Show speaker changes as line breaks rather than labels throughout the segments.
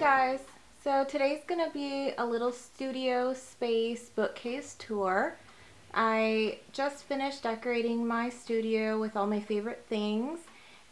guys, so today's going to be a little studio space bookcase tour. I just finished decorating my studio with all my favorite things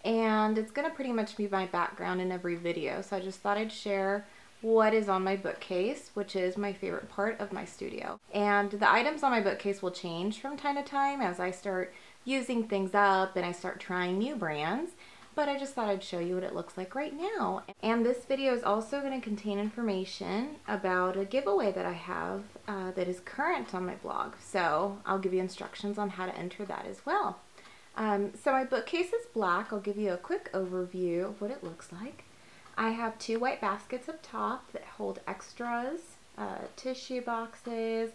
and it's going to pretty much be my background in every video so I just thought I'd share what is on my bookcase, which is my favorite part of my studio. And the items on my bookcase will change from time to time as I start using things up and I start trying new brands but I just thought I'd show you what it looks like right now. And this video is also going to contain information about a giveaway that I have uh, that is current on my blog. So I'll give you instructions on how to enter that as well. Um, so my bookcase is black. I'll give you a quick overview of what it looks like. I have two white baskets up top that hold extras, uh, tissue boxes,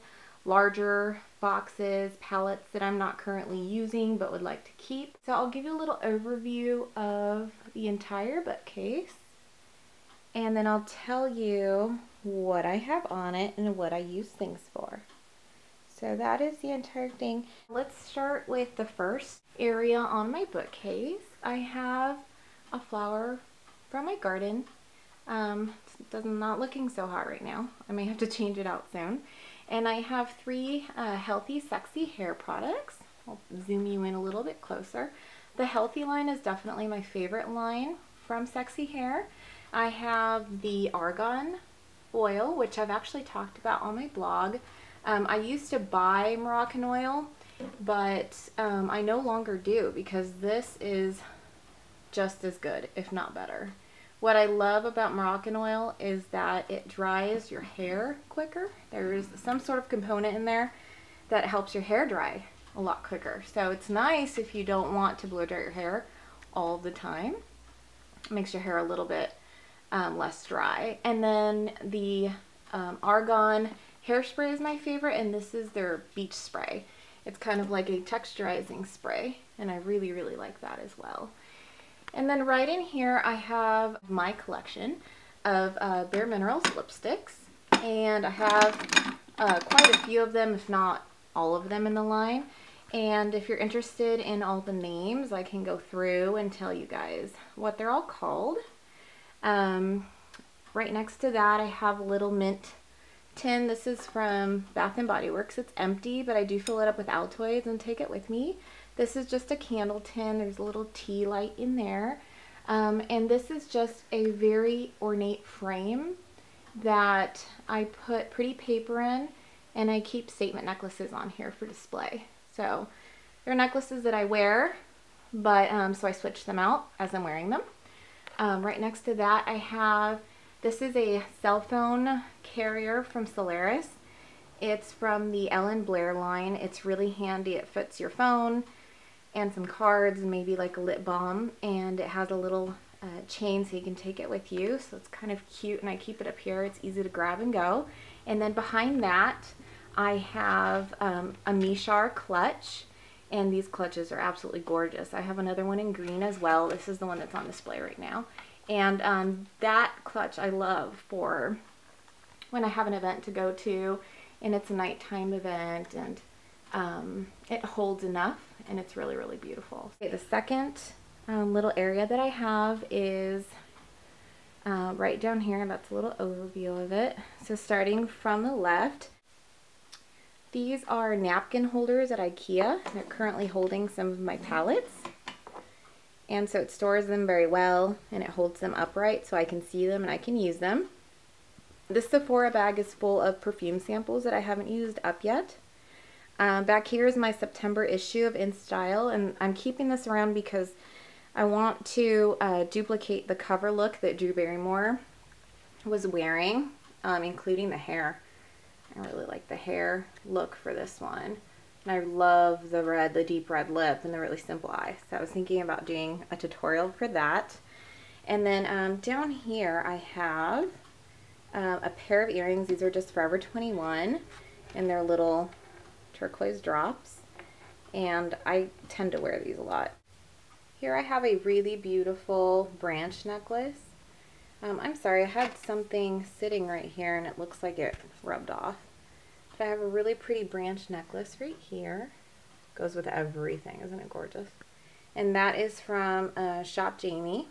larger boxes, palettes that I'm not currently using but would like to keep. So I'll give you a little overview of the entire bookcase and then I'll tell you what I have on it and what I use things for. So that is the entire thing. Let's start with the first area on my bookcase. I have a flower from my garden. Um, it's not looking so hot right now. I may have to change it out soon. And I have three uh, Healthy Sexy hair products. I'll zoom you in a little bit closer. The Healthy line is definitely my favorite line from Sexy Hair. I have the Argan oil, which I've actually talked about on my blog. Um, I used to buy Moroccan oil, but um, I no longer do because this is just as good, if not better. What I love about Moroccan oil is that it dries your hair quicker. There's some sort of component in there that helps your hair dry a lot quicker. So it's nice if you don't want to blow dry your hair all the time. It makes your hair a little bit um, less dry. And then the um, Argan hairspray is my favorite and this is their beach spray. It's kind of like a texturizing spray and I really, really like that as well. And then right in here I have my collection of uh, Bare Minerals lipsticks. And I have uh, quite a few of them, if not all of them in the line. And if you're interested in all the names, I can go through and tell you guys what they're all called. Um, right next to that, I have a little mint tin. This is from Bath & Body Works. It's empty, but I do fill it up with Altoids and take it with me. This is just a candle tin. There's a little tea light in there. Um, and this is just a very ornate frame that I put pretty paper in and I keep statement necklaces on here for display. So they're necklaces that I wear, but um, so I switch them out as I'm wearing them. Um, right next to that I have, this is a cell phone carrier from Solaris. It's from the Ellen Blair line. It's really handy. It fits your phone and some cards and maybe like a lip balm and it has a little uh, chain so you can take it with you. So it's kind of cute and I keep it up here. It's easy to grab and go. And then behind that I have um, a Mishar clutch and these clutches are absolutely gorgeous. I have another one in green as well. This is the one that's on display right now. And um, that clutch I love for when I have an event to go to and it's a nighttime event and um, it holds enough and it's really, really beautiful. Okay, the second um, little area that I have is uh, right down here. That's a little overview of it. So starting from the left, these are napkin holders at Ikea. They're currently holding some of my palettes. And so it stores them very well and it holds them upright so I can see them and I can use them. This Sephora bag is full of perfume samples that I haven't used up yet. Um, back here is my September issue of In Style, and I'm keeping this around because I want to uh, duplicate the cover look that Drew Barrymore was wearing, um, including the hair. I really like the hair look for this one. And I love the red, the deep red lip and the really simple eye. So I was thinking about doing a tutorial for that. And then um, down here I have uh, a pair of earrings. These are just Forever 21 and they're little turquoise drops and I tend to wear these a lot. Here I have a really beautiful branch necklace. Um, I'm sorry, I had something sitting right here and it looks like it rubbed off. But I have a really pretty branch necklace right here. Goes with everything, isn't it gorgeous? And that is from uh, Shop Jamie.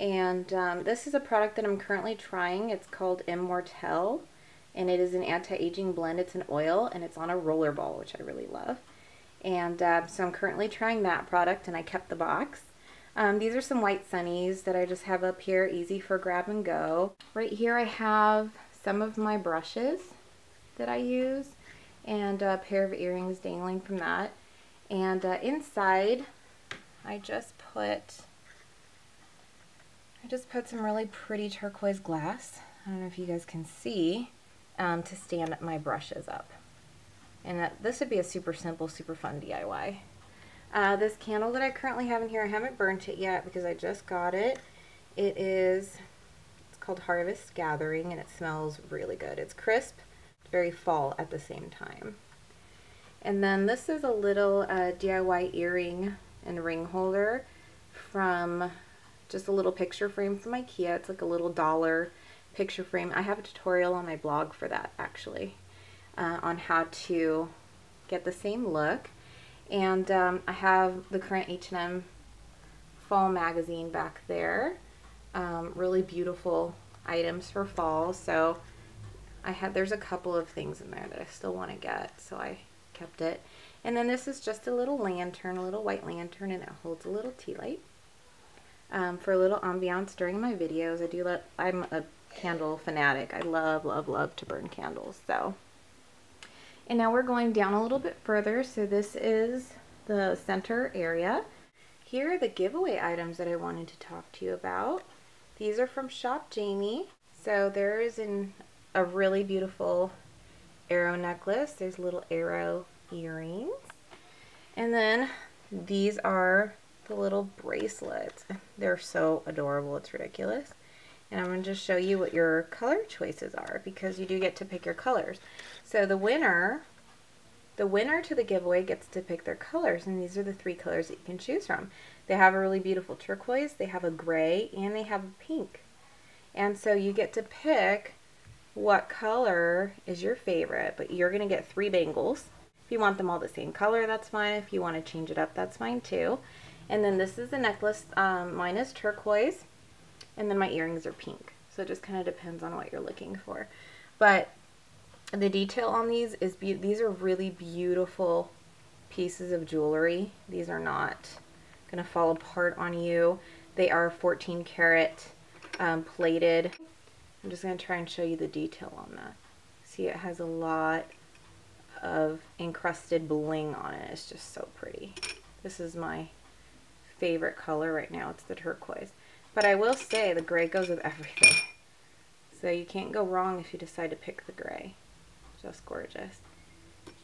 And um, this is a product that I'm currently trying. It's called Immortelle and it is an anti-aging blend. It's an oil and it's on a roller ball, which I really love. And uh, so I'm currently trying that product and I kept the box. Um, these are some white sunnies that I just have up here, easy for grab and go. Right here I have some of my brushes that I use and a pair of earrings dangling from that. And uh, inside I just put I just put some really pretty turquoise glass. I don't know if you guys can see um, to stand my brushes up. And that, this would be a super simple, super fun DIY. Uh, this candle that I currently have in here, I haven't burnt it yet because I just got it. It is, it's called Harvest Gathering and it smells really good. It's crisp, very fall at the same time. And then this is a little uh, DIY earring and ring holder from just a little picture frame from Ikea. It's like a little dollar picture frame. I have a tutorial on my blog for that actually uh, on how to get the same look. And um, I have the current H&M fall magazine back there. Um, really beautiful items for fall. So I had there's a couple of things in there that I still want to get, so I kept it. And then this is just a little lantern, a little white lantern, and it holds a little tea light. Um, for a little ambiance during my videos, I do let, I'm a candle fanatic. I love, love, love to burn candles. So, and now we're going down a little bit further. So this is the center area. Here are the giveaway items that I wanted to talk to you about. These are from Shop Jamie. So there is an, a really beautiful arrow necklace. There's little arrow earrings. And then these are the little bracelets. They're so adorable. It's ridiculous. And I'm going to just show you what your color choices are because you do get to pick your colors. So the winner, the winner to the giveaway gets to pick their colors and these are the three colors that you can choose from. They have a really beautiful turquoise, they have a gray, and they have a pink. And so you get to pick what color is your favorite, but you're going to get three bangles. If you want them all the same color, that's fine. If you want to change it up, that's fine too. And then this is the necklace. Um, mine is turquoise and then my earrings are pink. So it just kind of depends on what you're looking for. But the detail on these is, these are really beautiful pieces of jewelry. These are not going to fall apart on you. They are 14 karat um, plated. I'm just going to try and show you the detail on that. See, it has a lot of encrusted bling on it. It's just so pretty. This is my favorite color right now. It's the turquoise. But I will say the gray goes with everything. So you can't go wrong if you decide to pick the gray. Just gorgeous.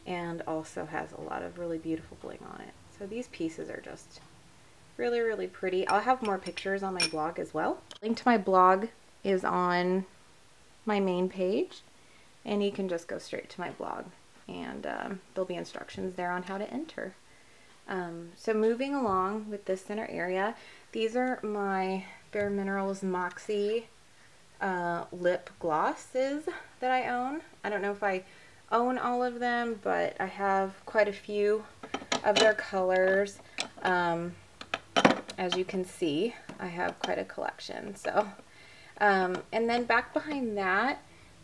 And also has a lot of really beautiful bling on it. So these pieces are just really, really pretty. I'll have more pictures on my blog as well. Link to my blog is on my main page. And you can just go straight to my blog. And um, there'll be instructions there on how to enter. Um, so moving along with this center area, these are my Bare Minerals Moxie uh, lip glosses that I own. I don't know if I own all of them, but I have quite a few of their colors. Um, as you can see, I have quite a collection. So, um, and then back behind that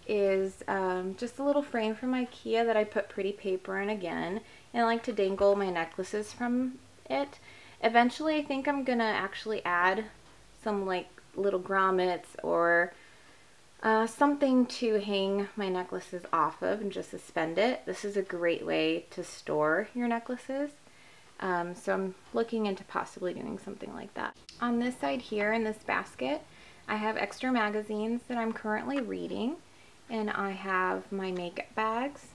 is um, just a little frame from Ikea that I put pretty paper in again. And I like to dangle my necklaces from it. Eventually, I think I'm going to actually add some like little grommets or uh, something to hang my necklaces off of and just suspend it. This is a great way to store your necklaces. Um, so I'm looking into possibly doing something like that. On this side here in this basket, I have extra magazines that I'm currently reading and I have my makeup bags.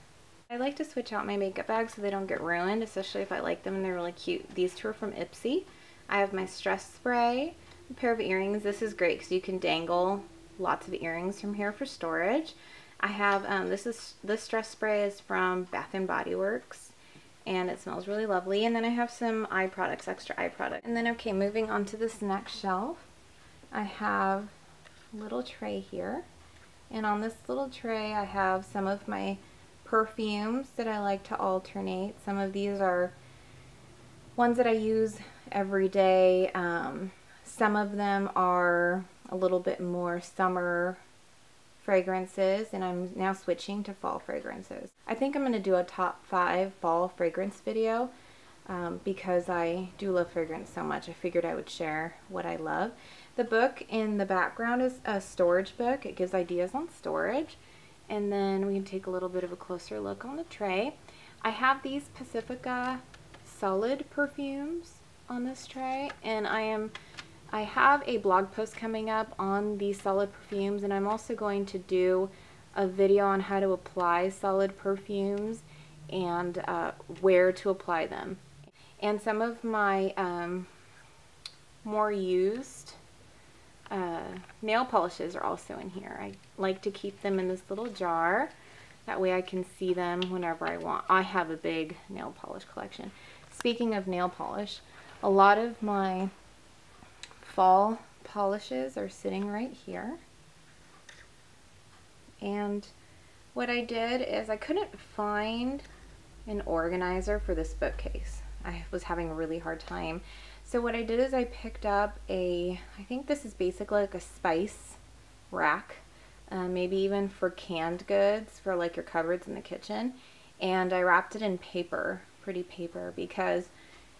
I like to switch out my makeup bags so they don't get ruined, especially if I like them and they're really cute. These two are from Ipsy. I have my stress spray, a pair of earrings. This is great because you can dangle lots of earrings from here for storage. I have, um, this is, this stress spray is from Bath & Body Works and it smells really lovely. And then I have some eye products, extra eye products. And then, okay, moving on to this next shelf, I have a little tray here. And on this little tray, I have some of my perfumes that I like to alternate. Some of these are ones that I use every day. Um, Some of them are a little bit more summer fragrances and I'm now switching to fall fragrances. I think I'm going to do a top five fall fragrance video um, because I do love fragrance so much. I figured I would share what I love. The book in the background is a storage book. It gives ideas on storage. And then we can take a little bit of a closer look on the tray. I have these Pacifica solid perfumes on this tray and I am I have a blog post coming up on these solid perfumes and I'm also going to do a video on how to apply solid perfumes and uh, where to apply them. And some of my um, more used uh, nail polishes are also in here. I like to keep them in this little jar. That way I can see them whenever I want. I have a big nail polish collection. Speaking of nail polish, a lot of my fall polishes are sitting right here. And what I did is I couldn't find an organizer for this bookcase. I was having a really hard time. So what I did is I picked up a, I think this is basically like a spice rack, uh, maybe even for canned goods, for like your cupboards in the kitchen. And I wrapped it in paper, pretty paper, because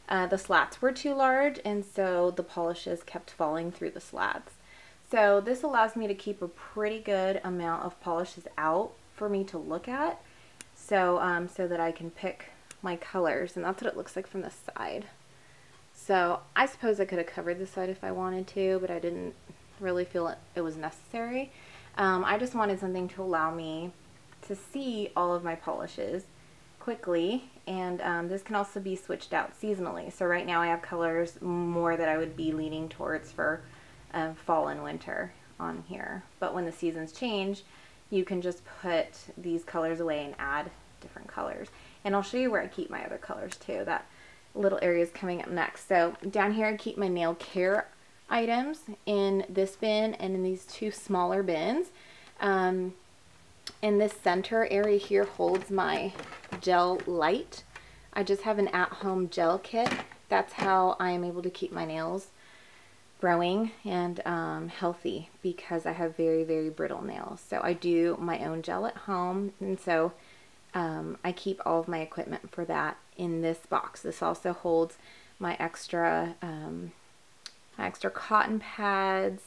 uh, the slats were too large and so the polishes kept falling through the slats. So this allows me to keep a pretty good amount of polishes out for me to look at so, um, so that I can pick my colors and that's what it looks like from the side. So I suppose I could have covered the side if I wanted to, but I didn't really feel it, it was necessary. Um, I just wanted something to allow me to see all of my polishes quickly and um, this can also be switched out seasonally. So right now I have colors more that I would be leaning towards for uh, fall and winter on here. But when the seasons change, you can just put these colors away and add different colors. And I'll show you where I keep my other colors too. That little area is coming up next. So down here I keep my nail care items in this bin and in these two smaller bins. Um, and this center area here holds my gel light. I just have an at-home gel kit. That's how I am able to keep my nails growing and um, healthy because I have very, very brittle nails. So I do my own gel at home. And so um, I keep all of my equipment for that in this box. This also holds my extra, um, my extra cotton pads,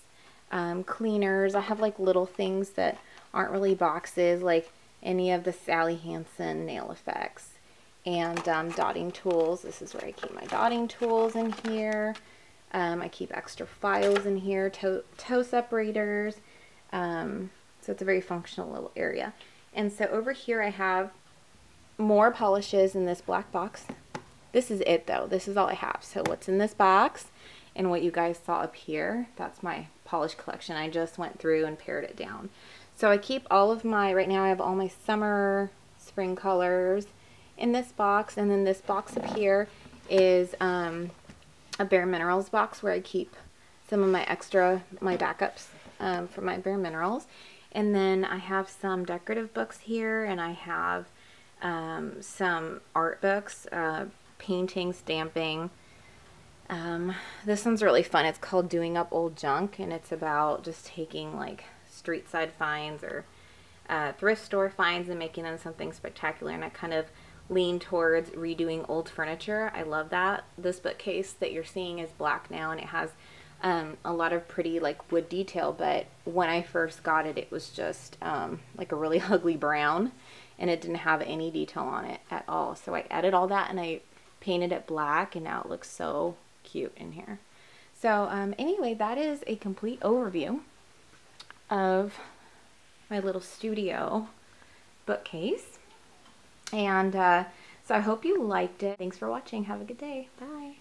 um, cleaners. I have like little things that aren't really boxes like any of the Sally Hansen nail effects and um, dotting tools. This is where I keep my dotting tools in here. Um, I keep extra files in here, toe, toe separators. Um, so it's a very functional little area. And so over here I have more polishes in this black box. This is it though. This is all I have. So what's in this box and what you guys saw up here, that's my polish collection. I just went through and pared it down. So I keep all of my, right now I have all my summer, spring colors in this box. And then this box up here is um, a Bare Minerals box where I keep some of my extra, my backups um, for my Bare Minerals. And then I have some decorative books here and I have um, some art books, uh, painting, stamping. Um, this one's really fun. It's called Doing Up Old Junk and it's about just taking like street side finds or uh, thrift store finds and making them something spectacular. And I kind of lean towards redoing old furniture. I love that. This bookcase that you're seeing is black now and it has um, a lot of pretty like wood detail. But when I first got it, it was just um, like a really ugly brown and it didn't have any detail on it at all. So I added all that and I painted it black and now it looks so cute in here. So um, anyway, that is a complete overview of my little studio bookcase. And uh, so I hope you liked it. Thanks for watching. Have a good day. Bye.